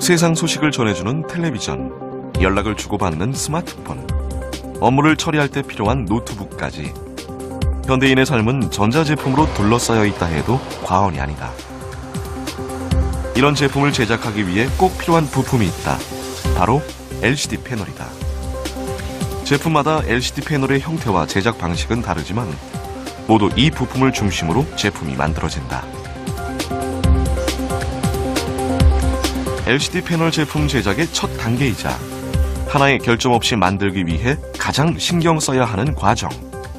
세상 소식을 전해주는 텔레비전, 연락을 주고받는 스마트폰, 업무를 처리할 때 필요한 노트북까지 현대인의 삶은 전자제품으로 둘러싸여 있다 해도 과언이 아니다. 이런 제품을 제작하기 위해 꼭 필요한 부품이 있다. 바로 LCD 패널이다. 제품마다 LCD 패널의 형태와 제작 방식은 다르지만 모두 이 부품을 중심으로 제품이 만들어진다. LCD 패널 제품 제작의 첫 단계이자 하나의 결점 없이 만들기 위해 가장 신경 써야 하는 과정,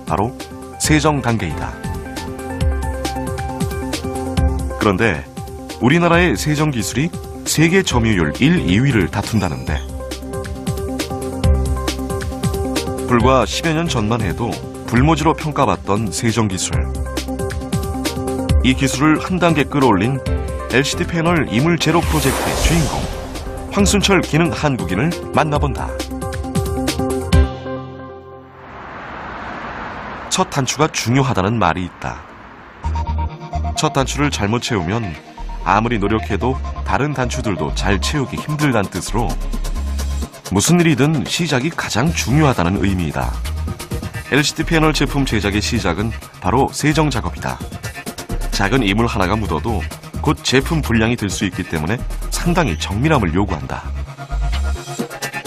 바로 세정 단계이다. 그런데 우리나라의 세정 기술이 세계 점유율 1, 2위를 다툰다는데 불과 10여 년 전만 해도 불모지로 평가받던 세정 기술. 이 기술을 한 단계 끌어올린 LCD 패널 이물 제로 프로젝트의 주인공 황순철 기능 한국인을 만나본다. 첫 단추가 중요하다는 말이 있다. 첫 단추를 잘못 채우면 아무리 노력해도 다른 단추들도 잘 채우기 힘들다는 뜻으로 무슨 일이든 시작이 가장 중요하다는 의미이다. LCD 패널 제품 제작의 시작은 바로 세정 작업이다. 작은 이물 하나가 묻어도 곧 제품 분량이 될 수 있기 때문에 상당히 정밀함을 요구한다.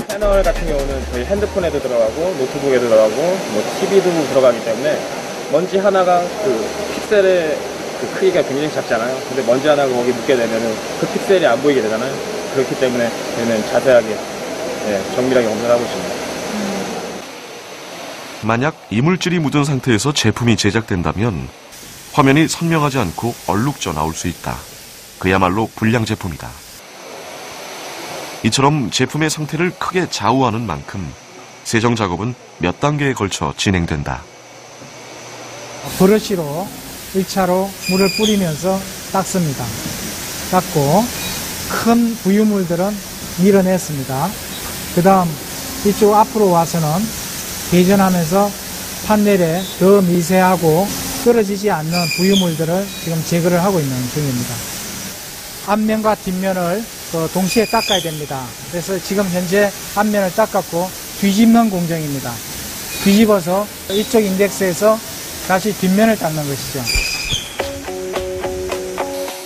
패널 같은 경우는 저희 핸드폰에도 들어가고 노트북에도 들어가고 뭐 TV도 들어가기 때문에 먼지 하나가 그 픽셀의 그 크기가 굉장히 작잖아요. 근데 먼지 하나가 거기 묻게 되면은 그 픽셀이 안 보이게 되잖아요. 그렇기 때문에 저희는 자세하게 예, 정밀하게 검사를 하고 있습니다. 만약 이물질이 묻은 상태에서 제품이 제작된다면 화면이 선명하지 않고 얼룩져 나올 수 있다. 그야말로 불량 제품이다. 이처럼 제품의 상태를 크게 좌우하는 만큼 세정 작업은 몇 단계에 걸쳐 진행된다. 브러쉬로 1차로 물을 뿌리면서 닦습니다. 닦고 큰 부유물들은 밀어냈습니다. 그 다음 이쪽 앞으로 와서는 회전하면서 판넬에 더 미세하고 떨어지지 않는 부유물들을 지금 제거를 하고 있는 중입니다. 앞면과 뒷면을 그 동시에 닦아야 됩니다. 그래서 지금 현재 앞면을 닦았고 뒤집는 공정입니다. 뒤집어서 이쪽 인덱스에서 다시 뒷면을 닦는 것이죠.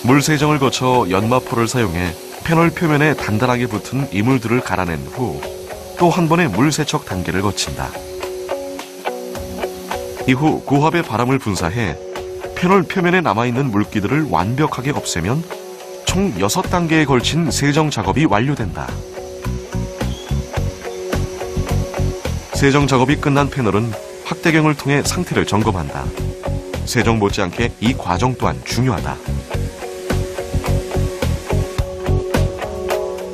물 세정을 거쳐 연마포를 사용해 패널 표면에 단단하게 붙은 이물들을 갈아낸 후 또 한 번의 물 세척 단계를 거친다. 이후 고압의 바람을 분사해 패널 표면에 남아있는 물기들을 완벽하게 없애면 총 6단계에 걸친 세정 작업이 완료된다. 세정 작업이 끝난 패널은 확대경을 통해 상태를 점검한다. 세정 못지않게 이 과정 또한 중요하다.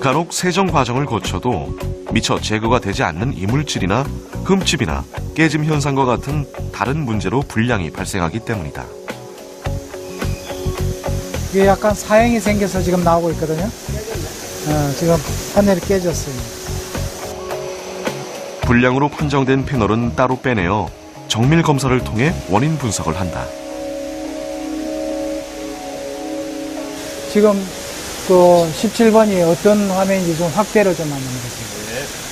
간혹 세정 과정을 거쳐도 미처 제거가 되지 않는 이물질이나 흠집이나 깨짐 현상과 같은 다른 문제로 불량이 발생하기 때문이다. 이게 약간 사행이 생겨서 지금 나오고 있거든요. 어, 지금 판넬이 깨졌어요. 불량으로 판정된 패널은 따로 빼내어 정밀 검사를 통해 원인 분석을 한다. 지금 그 17번이 어떤 화면인지 좀 확대를 좀 하는 거죠.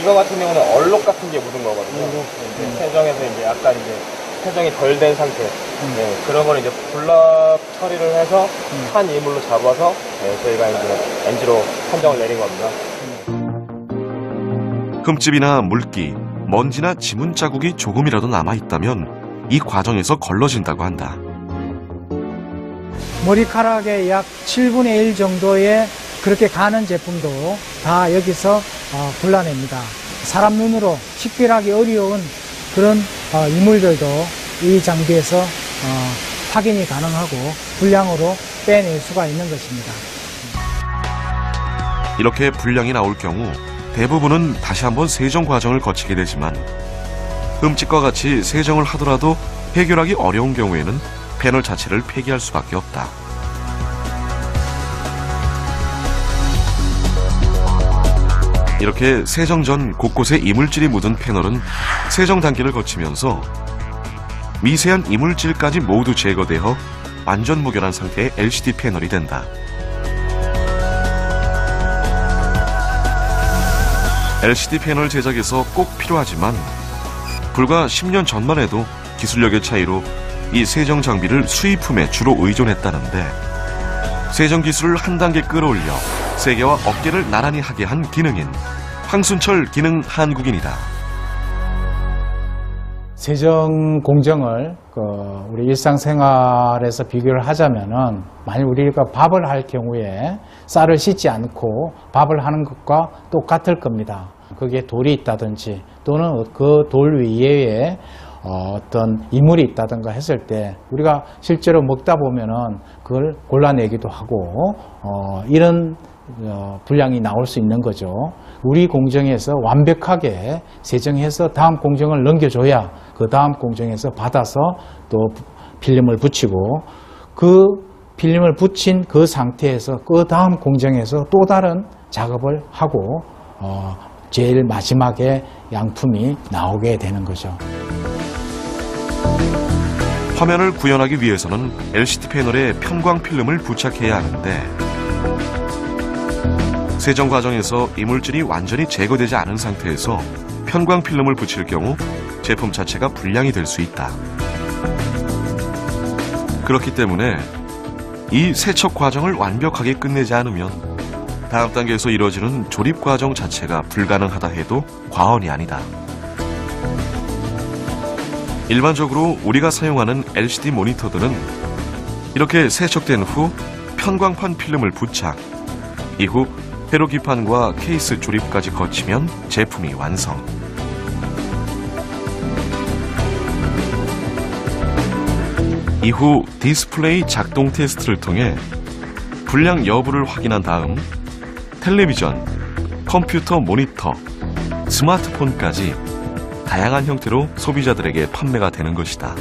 이거 같은 경우는 얼룩 같은 게 묻은 거거든요. 이제 세정해서 이제 약간 이제 세정이 덜 된 상태. 네, 그런 거는 이제 블랍 처리를 해서 한 이물로 잡아서 네, 저희가 이제 NG로 판정을 내린 겁니다. 흠집이나 물기, 먼지나 지문 자국이 조금이라도 남아 있다면 이 과정에서 걸러진다고 한다. 머리카락의 약 7분의 1 정도의 그렇게 가는 제품도 다 여기서 어, 골라냅니다. 사람 눈으로 식별하기 어려운 그런 어, 이물들도 이 장비에서 어, 확인이 가능하고 불량으로 빼낼 수가 있는 것입니다. 이렇게 불량이 나올 경우 대부분은 다시 한번 세정 과정을 거치게 되지만 흠집과 같이 세정을 하더라도 해결하기 어려운 경우에는 패널 자체를 폐기할 수밖에 없다. 이렇게 세정 전 곳곳에 이물질이 묻은 패널은 세정 단계를 거치면서 미세한 이물질까지 모두 제거되어 완전 무결한 상태의 LCD 패널이 된다. LCD 패널 제작에서 꼭 필요하지만 불과 10년 전만 해도 기술력의 차이로 이 세정 장비를 수입품에 주로 의존했다는데 세정 기술을 한 단계 끌어올려 세계와 어깨를 나란히 하게 한 기능인 황순철 기능 한국인이다. 세정 공정을 그 우리 일상생활에서 비교를 하자면은 만약 우리가 밥을 할 경우에 쌀을 씻지 않고 밥을 하는 것과 똑같을 겁니다. 그게 돌이 있다든지 또는 그 돌 위에 어, 어떤 이물이 있다든가 했을 때 우리가 실제로 먹다 보면은 그걸 골라내기도 하고 어, 이런 어, 분량이 나올 수 있는 거죠. 우리 공정에서 완벽하게 세정해서 다음 공정을 넘겨줘야 그 다음 공정에서 받아서 또 필름을 붙이고 그 필름을 붙인 그 상태에서 그 다음 공정에서 또 다른 작업을 하고 어, 제일 마지막에 양품이 나오게 되는 거죠. 화면을 구현하기 위해서는 LCD 패널에 편광 필름을 부착해야 하는데 세정 과정에서 이물질이 완전히 제거되지 않은 상태에서 편광 필름을 붙일 경우 제품 자체가 불량이 될 수 있다. 그렇기 때문에 이 세척 과정을 완벽하게 끝내지 않으면 다음 단계에서 이루어지는 조립 과정 자체가 불가능하다 해도 과언이 아니다. 일반적으로 우리가 사용하는 LCD 모니터들은 이렇게 세척된 후 편광판 필름을 부착, 이후 회로 기판과 케이스 조립까지 거치면 제품이 완성. 이후 디스플레이 작동 테스트를 통해 불량 여부를 확인한 다음 텔레비전, 컴퓨터 모니터, 스마트폰까지 다양한 형태로 소비자들에게 판매가 되는 것이다.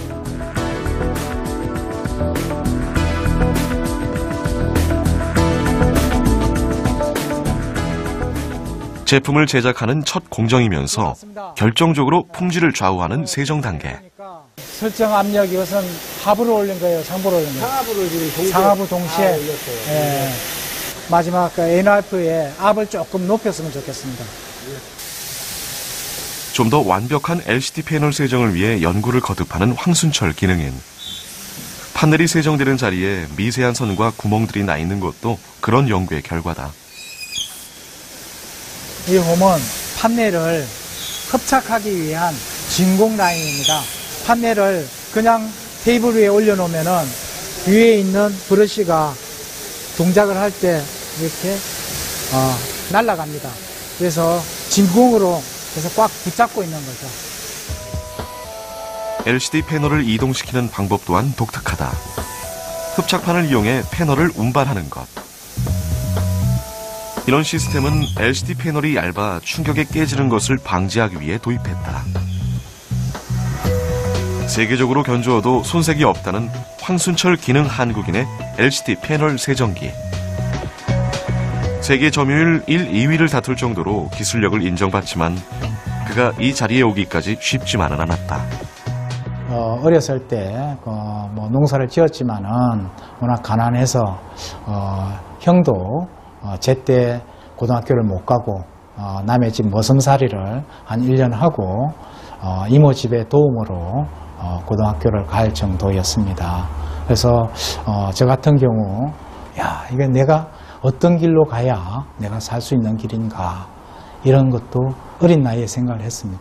제품을 제작하는 첫 공정이면서 결정적으로 품질을 좌우하는 세정 단계. 설정 압력 이것은 하부를 올린 거예요, 상부를 올린 거예요. 상하부를 지금 동시에 상하부 동시에 다 올렸어요. 예. 마지막 그 NRF의 압을 조금 높였으면 좋겠습니다. 좀 더 완벽한 LCD 패널 세정을 위해 연구를 거듭하는 황순철 기능인. 판넬이 세정되는 자리에 미세한 선과 구멍들이 나 있는 것도 그런 연구의 결과다. 이 홈은 판넬을 흡착하기 위한 진공 라인입니다. 판넬을 그냥 테이블 위에 올려놓으면은 위에 있는 브러쉬가 동작을 할 때 이렇게 어, 날아갑니다. 그래서 진공으로 그래서 꽉 붙잡고 있는 거죠. LCD 패널을 이동시키는 방법 또한 독특하다. 흡착판을 이용해 패널을 운반하는 것. 이런 시스템은 LCD 패널이 얇아 충격에 깨지는 것을 방지하기 위해 도입했다. 세계적으로 견주어도 손색이 없다는 황순철 기능 한국인의 LCD 패널 세정기. 세계 점유율 1, 2위를 다툴 정도로 기술력을 인정받지만 그가 이 자리에 오기까지 쉽지만은 않았다. 어, 어렸을 때, 어, 뭐 농사를 지었지만은 워낙 가난해서, 어, 형도, 어, 제때 고등학교를 못 가고, 어, 남의 집 머슴살이를 한 1년 하고, 어, 이모 집의 도움으로, 어, 고등학교를 갈 정도였습니다. 그래서, 어, 저 같은 경우, 야, 이게 내가 어떤 길로 가야 내가 살 수 있는 길인가, 이런 것도 어린 나이에 생각을 했습니다.